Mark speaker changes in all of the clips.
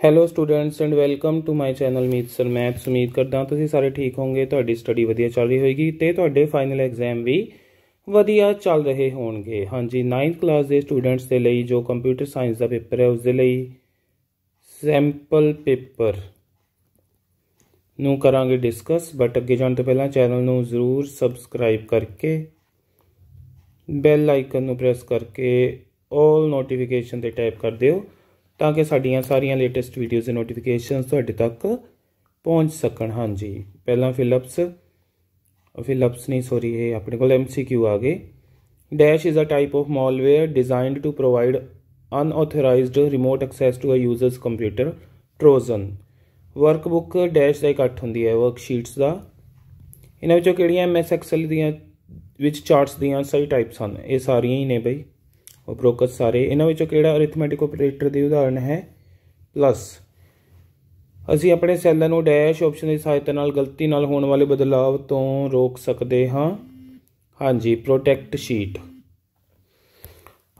Speaker 1: Hello students and welcome to my channel Meet sir maths ਉਮੀਦ ਕਰਦਾ ਤੁਸੀਂ ਸਾਰੇ ਠੀਕ ਹੋਵੋਗੇ ਤੁਹਾਡੀ ਸਟੱਡੀ ਵਧੀਆ ਚੱਲ ਰਹੀ ਹੋਏਗੀ ਤੇ ਤੁਹਾਡੇ ਫਾਈਨਲ ਐਗਜ਼ਾਮ ਵੀ ਵਧੀਆ ਚੱਲ ਰਹੇ ਹੋਣਗੇ ਹਾਂਜੀ 9th ਕਲਾਸ ਦੇ ਸਟੂਡੈਂਟਸ ਦੇ ਲਈ ਜੋ ਕੰਪਿਊਟਰ ਸਾਇੰਸ ਦਾ ਪੇਪਰ ਹੈ ਉਸ ਦੇ ਲਈ ਸੈਂਪਲ ਪੇਪਰ ਨੂੰ ਕਰਾਂਗੇ ਡਿਸਕਸ ਬਟ ਅੱਗੇ ਜਾਣ ਤੋਂ ਪਹਿਲਾਂ ਚੈਨਲ ਨੂੰ ਜ਼ਰੂਰ ਸਬਸਕ੍ਰਾਈਬ ਕਰਕੇ ਬੈਲ ਆਈਕਨ ਨੂੰ ਪ੍ਰੈਸ ਕਰਕੇ 올 ਨੋਟੀਫਿਕੇਸ਼ਨ ਤੇ ਟੈਪ ਕਰ ਦਿਓ ਤਾਂ ਕਿ ਸਾਡੀਆਂ ਸਾਰੀਆਂ ਲੇਟੈਸਟ ਵੀਡੀਓਜ਼ ਦੇ ਨੋਟੀਫਿਕੇਸ਼ਨਸ ਤੁਹਾਡੇ ਤੱਕ ਪਹੁੰਚ ਸਕਣ। ਹਾਂਜੀ, ਪਹਿਲਾਂ ਫਿਲਪਸ ਫਿਲਪਸ ਨਹੀਂ ਸੌਰੀ ਇਹ ਆਪਣੇ ਕੋਲ ਐਮਸੀਕਿਊ ਆ ਗਏ। Dash is a type of malware designed to provide unauthorised remote access to a user's computer Trojan workbook dash ਦਾ ਇਕੱਠ ਹੁੰਦੀ ਹੈ ਵਰਕਸ਼ੀਟਸ ਦਾ। ਇਹਨਾਂ ਵਿੱਚੋਂ ਕਿਹੜੀਆਂ ਐਮਐਸ ਐਕਸਲ ਦੀਆਂ, ਵਿੱਚ ਚਾਰਟਸ ਦੀਆਂ ਸਹੀ ਟਾਈਪਸ ਹਨ? ਇਹ ਸਾਰੀਆਂ ਹੀ ਨੇ ਬਈ। ਉਪਰੋਕਤ ਸਾਰੇ, ਇਹਨਾਂ ਵਿੱਚੋਂ ਕਿਹੜਾ ਅਰਿਥਮੈਟਿਕ ਆਪਰੇਟਰ ਦੀ ਉਦਾਹਰਣ ਹੈ? ਪਲੱਸ ਅਸੀਂ ਆਪਣੇ ਸੈੱਲਾਂ ਨੂੰ ਡੈਸ਼ ਆਪਸ਼ਨ ਦੀ ਸਹਾਇਤਾ ਨਾਲ ਗਲਤੀ ਨਾਲ ਹੋਣ ਵਾਲੇ ਬਦਲਾਵ ਤੋਂ ਰੋਕ ਸਕਦੇ ਹਾਂ। ਹਾਂਜੀ ਪ੍ਰੋਟੈਕਟ ਸ਼ੀਟ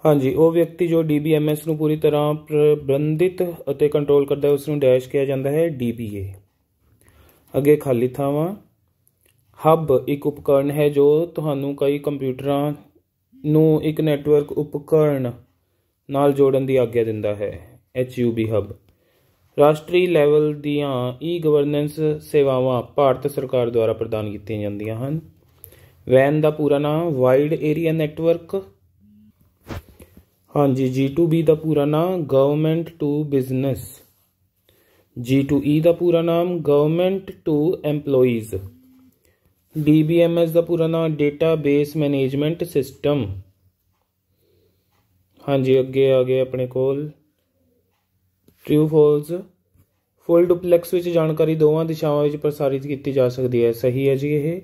Speaker 1: ਹਾਂਜੀ, ਉਹ ਵਿਅਕਤੀ ਜੋ DBMS ਨੂੰ ਪੂਰੀ ਤਰ੍ਹਾਂ ਪ੍ਰਬੰਧਿਤ ਅਤੇ ਕੰਟਰੋਲ ਕਰਦਾ ਹੈ ਉਸ ਨੂੰ ਡੈਸ਼ ਕਿਹਾ ਜਾਂਦਾ ਹੈ DBA ਅੱਗੇ ਖਾਲੀ ਥਾਵਾਂ। ਹੱਬ ਇੱਕ ਉਪਕਰਨ ਹੈ ਜੋ ਤੁਹਾਨੂੰ ਕਈ ਕੰਪਿਊਟਰਾਂ ਨੂੰ ਇੱਕ ਨੈਟਵਰਕ ਉਪਕਰਣ ਨਾਲ ਜੋੜਨ ਦੀ ਆਗਿਆ ਦਿੰਦਾ ਹੈ HUB ਹੱਬ ਰਾਸ਼ਟਰੀ ਲੈਵਲ ਦੀਆਂ ਈ ਗਵਰਨੈਂਸ ਸੇਵਾਵਾਂ ਭਾਰਤ ਸਰਕਾਰ ਦੁਆਰਾ ਪ੍ਰਦਾਨ ਕੀਤੀਆਂ ਜਾਂਦੀਆਂ ਹਨ। ਵੈਨ ਦਾ ਪੂਰਾ ਨਾਮ ਵਾਈਡ ਏਰੀਆ ਨੈਟਵਰਕ ਹਾਂਜੀ G2B ਦਾ ਪੂਰਾ ਨਾਮ ਗਵਰਨਮੈਂਟ ਟੂ ਬਿਜ਼ਨਸ G2E ਦਾ ਪੂਰਾ ਨਾਮ ਗਵਰਨਮੈਂਟ ਟੂ EMPLOYEES DBMS ਦਾ ਪੂਰਾ ਨਾਮ ਡੇਟਾਬੇਸ ਮੈਨੇਜਮੈਂਟ ਸਿਸਟਮ। ਹਾਂਜੀ, ਅੱਗੇ ਆ ਗਏ ਆਪਣੇ ਕੋਲ। ਟਰੂ ਫਾਲਸ ਫੁੱਲ ਡੁਪਲੈਕਸ ਵਿੱਚ ਜਾਣਕਾਰੀ ਦੋਵਾਂ ਦਿਸ਼ਾਵਾਂ ਵਿੱਚ ਪ੍ਰਸਾਰਿਤ ਕੀਤੀ ਜਾ ਸਕਦੀ ਹੈ। ਸਹੀ ਹੈ ਜੀ ਇਹ।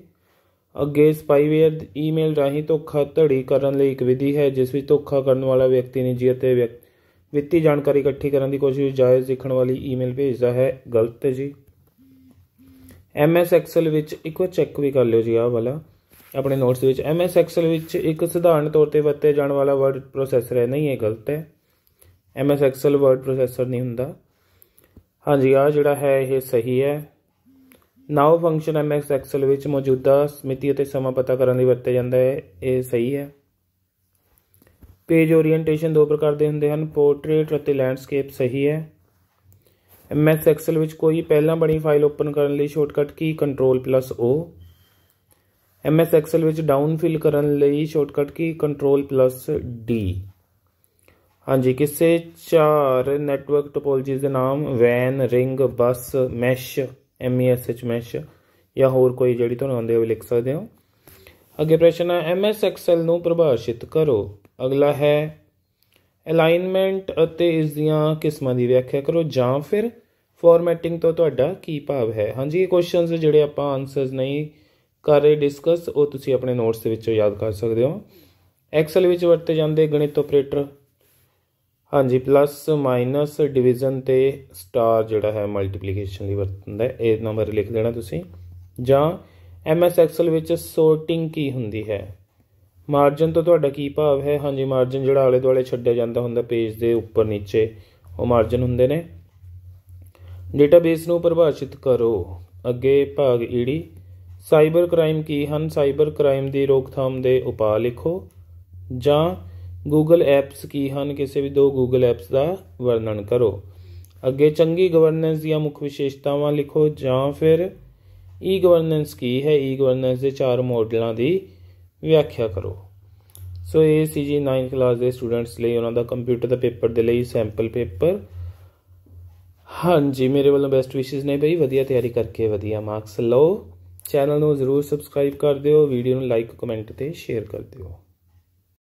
Speaker 1: ਅੱਗੇ ਸਪਾਈਵੇਅਰ ਈਮੇਲ ਰਾਹੀਂ ਧੋਖਾਧੜੀ ਕਰਨ ਲਈ ਇੱਕ ਵਿਧੀ ਹੈ, ਜਿਸ ਵਿੱਚ ਧੋਖਾ ਕਰਨ ਵਾਲਾ ਵਿਅਕਤੀ ਨਿੱਜੀ ਅਤੇ ਵਿੱਤੀ ਜਾਣਕਾਰੀ ਇਕੱਠੀ ਕਰਨ ਦੀ ਕੋਸ਼ਿਸ਼ ਜਾਇਜ਼ ਦਿਖਣ ਵਾਲੀ ਈਮੇਲ ਭੇਜਦਾ ਹੈ। ਗਲਤ ਹੈ ਜੀ। MS ਐਕਸਲ ਵਿੱਚ ਇੱਕ ਵਾਰ ਚੈੱਕ ਵੀ ਕਰ ਲਿਓ ਜੀ ਆਹ ਵਾਲਾ, ਆਪਣੇ ਨੋਟਸ ਵਿੱਚ। MS ਐਕਸਲ ਵਿੱਚ ਇੱਕ ਸਧਾਰਨ ਤੌਰ ਤੇ ਵਰਤੇ ਜਾਣ ਵਾਲਾ ਵਰਡ ਪ੍ਰੋਸੈਸਰ ਹੈ, ਨਹੀਂ ਇਹ ਗਲਤ ਹੈ। MS ਐਕਸਲ ਵਰਡ ਪ੍ਰੋਸੈਸਰ ਨਹੀਂ ਹੁੰਦਾ। ਹਾਂਜੀ ਆ ਜਿਹੜਾ ਹੈ ਇਹ ਸਹੀ ਹੈ। ਨਾਓ ਫੰਕਸ਼ਨ MS ਐਕਸਲ ਵਿੱਚ ਮੌਜੂਦਾ ਸਮਿਤੀ ਅਤੇ ਸਮਾਂ ਪਤਾ ਕਰਨ ਲਈ ਵਰਤਿਆ ਜਾਂਦਾ ਹੈ, ਇਹ ਸਹੀ ਹੈ। ਪੇਜ ਓਰੀਐਂਟੇਸ਼ਨ ਦੋ ਪ੍ਰਕਾਰ ਦੇ ਹੁੰਦੇ ਹਨ ਪੋਰਟਰੇਟ ਅਤੇ ਲੈਂਡਸਕੇਪ ਸਹੀ ਹੈ। MS ਐਕਸਲ ਵਿੱਚ ਕੋਈ ਪਹਿਲਾਂ ਬਣੀ ਫਾਈਲ ਓਪਨ ਕਰਨ ਲਈ ਸ਼ਾਰਟਕਟ ਕੀ? Control plus O MS Excel ਵਿੱਚ ਡਾਊਨ ਫਿਲ ਕਰਨ ਲਈ ਸ਼ਾਰਟਕਟ ਕੀ? ਕੰਟਰੋਲ ਪਲੱਸ D ਹਾਂਜੀ, ਕਿਸੇ ਚਾਰ ਨੈਟਵਰਕ ਟੋਪੋਲੋਜੀਜ਼ ਦੇ ਨਾਮ van ring bus mesh MESH mesh ਜਾਂ ਹੋਰ ਕੋਈ ਜਿਹੜੀ ਤੁਹਾਨੂੰ ਆਉਂਦੀ ਹੋ ਲਿਖ ਸਕਦੇ ਹੋ। ਅੱਗੇ ਪ੍ਰਸ਼ਨ ਹੈ MS ਐਕਸਲ ਨੂੰ ਪਰਿਭਾਸ਼ਿਤ ਕਰੋ। ਅਗਲਾ ਹੈ ਅਲਾਈਨਮੈਂਟ ਅਤੇ ਇਸ ਦੀਆਂ ਕਿਸਮਾਂ ਦੀ ਵਿਆਖਿਆ ਕਰੋ ਜਾਂ ਫਿਰ ਫਾਰਮੈਟਿੰਗ ਤੋਂ ਤੁਹਾਡਾ ਕੀ ਭਾਵ ਹੈ? ਹਾਂਜੀ, ਇਹ ਕੁਐਸਚਨਸ ਜਿਹੜੇ ਆਪਾਂ ਆਨਸਰਸ ਨਹੀਂ ਕਰ ਰਹੇ ਡਿਸਕਸ ਉਹ ਤੁਸੀਂ ਆਪਣੇ ਨੋਟਸ ਦੇ ਵਿੱਚੋਂ ਯਾਦ ਕਰ ਸਕਦੇ ਹੋ। ਐਕਸਲ ਵਿੱਚ ਵਰਤੇ ਜਾਂਦੇ ਗਣਿਤ ਆਪਰੇਟਰ ਹਾਂਜੀ ਪਲੱਸ ਮਾਈਨਸ ਡਿਵੀਜ਼ਨ ਤੇ ਸਟਾਰ ਜਿਹੜਾ ਹੈ ਮਲਟੀਪਲੀਕੇਸ਼ਨ ਲਈ ਵਰਤਦਾ ਹੈ। ਇਹ ਨੰਬਰ ਲਿਖ ਦੇਣਾ ਤੁਸੀਂ। ਜਾਂ ਐਮਐਸ ਐਕਸਲ ਵਿੱਚ ਸੋਰਟਿੰਗ ਕੀ ਹੁੰਦੀ ਹੈ? ਮਾਰਜਨ ਤੋਂ ਤੁਹਾਡਾ ਕੀ ਭਾਵ ਹੈ? ਹਾਂਜੀ ਮਾਰਜਨ ਜਿਹੜਾ ਆਲੇ ਦੁਆਲੇ ਛੱਡਿਆ ਜਾਂਦਾ ਹੁੰਦਾ ਪੇਜ ਦੇ ਉੱਪਰ ਨੀਚੇ, ਉਹ ਮਾਰਜਨ ਹੁੰਦੇ ਨੇ। ਡੇਟਾਬੇਸ ਨੂੰ ਪਰਿਭਾਸ਼ਿਤ ਕਰੋ। ਅੱਗੇ ਭਾਗ ਈੜੀ। ਸਾਈਬਰ ਕ੍ਰਾਈਮ ਕੀ ਹਨ? ਸਾਈਬਰ ਕ੍ਰਾਈਮ ਦੀ ਰੋਕਥਾਮ ਦੇ ਉਪਾਅ ਲਿਖੋ। ਜਾਂ ਗੂਗਲ ਐਪਸ ਕੀ ਹਨ? ਕਿਸੇ ਵੀ ਦੋ ਗੂਗਲ ਐਪਸ ਦਾ ਵਰਣਨ ਕਰੋ। ਅੱਗੇ ਚੰਗੀ ਗਵਰਨੈਂਸ ਦੀਆਂ ਮੁੱਖ ਵਿਸ਼ੇਸ਼ਤਾਵਾਂ ਲਿਖੋ ਜਾਂ ਫਿਰ ਈ ਗਵਰਨੈਂਸ ਕੀ ਹੈ? ਈ ਗਵਰਨੈਂਸ ਦੇ ਚਾਰ ਮਾਡਲਾਂ ਦੀ ਵਿਆਖਿਆ ਕਰੋ। ਸੋ ਇਹ ਸੀ ਜੀ 9th ਕਲਾਸ ਦੇ ਸਟੂਡੈਂਟਸ ਲਈ ਉਹਨਾਂ ਦਾ ਕੰਪਿਊਟਰ ਦਾ ਪੇਪਰ ਦੇ ਲਈ ਸੈਂਪਲ ਪੇਪਰ ਹਾਂਜੀ, ਮੇਰੇ ਵੱਲੋਂ ਬੈਸਟ ਵਿਸ਼ੇਸ ਨੇ ਬਈ, ਵਧੀਆ ਤਿਆਰੀ ਕਰਕੇ ਵਧੀਆ ਮਾਰਕਸ ਲਓ। ਚੈਨਲ ਨੂੰ ਜ਼ਰੂਰ ਸਬਸਕ੍ਰਾਈਬ ਕਰ ਦਿਓ। ਵੀਡੀਓ ਨੂੰ ਲਾਈਕ ਕਮੈਂਟ ਤੇ ਸ਼ੇਅਰ ਕਰ ਦਿਓ।